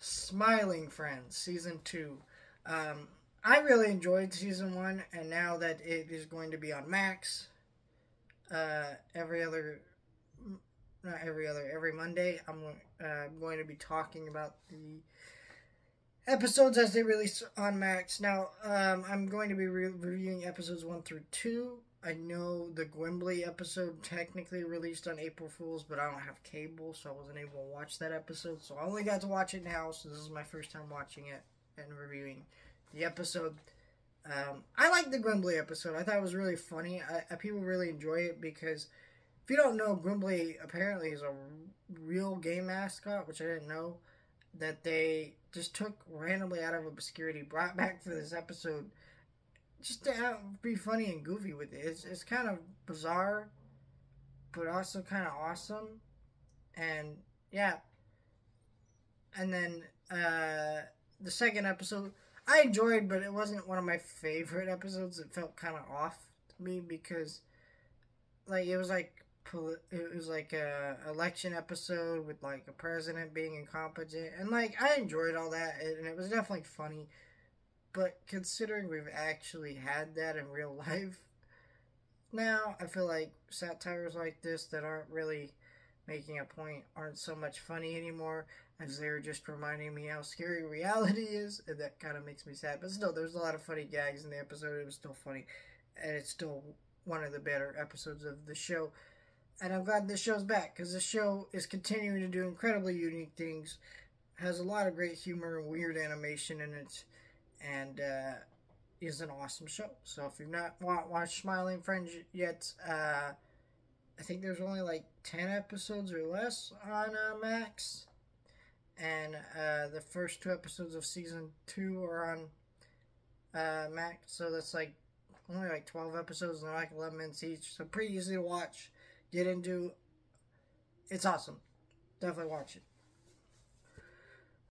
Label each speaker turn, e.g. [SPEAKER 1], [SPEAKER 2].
[SPEAKER 1] Smiling Friends season two. Um, I really enjoyed season one, and now that it is going to be on Max, uh, every other, not every other, every Monday, I'm uh, going to be talking about the episodes as they release on Max. Now, um, I'm going to be re- reviewing episodes one through two. I know the Gwimbly episode technically released on April Fools, but I don't have cable, so I wasn't able to watch that episode. So I only got to watch it now, so this is my first time watching it and reviewing the episode. Um, I like the Gwimbly episode. I thought it was really funny. I, I, people really enjoy it because if you don't know, Gwimbly apparently is a real game mascot, which I didn't know. That they just took randomly out of obscurity, brought back for this episode just to be funny and goofy with it. It's it's kind of bizarre, but also kind of awesome, and yeah. And then uh, the second episode I enjoyed, but it wasn't one of my favorite episodes. It felt kind of off to me because, like, it was like it was like a election episode with like a president being incompetent, and like I enjoyed all that, and it was definitely funny but considering we've actually had that in real life, now I feel like satires like this that aren't really making a point aren't so much funny anymore as they're just reminding me how scary reality is, and that kind of makes me sad. But still, there's a lot of funny gags in the episode. It was still funny, and it's still one of the better episodes of the show. And I'm glad this show's back because the show is continuing to do incredibly unique things, has a lot of great humor and weird animation, and it's and uh, is an awesome show. So if you've not watched Smiling Friends yet, uh, I think there's only like 10 episodes or less on uh, Max. And uh, the first two episodes of season two are on uh, Max. So that's like only like 12 episodes and like 11 minutes each. So pretty easy to watch. Get into. It's awesome. Definitely watch it.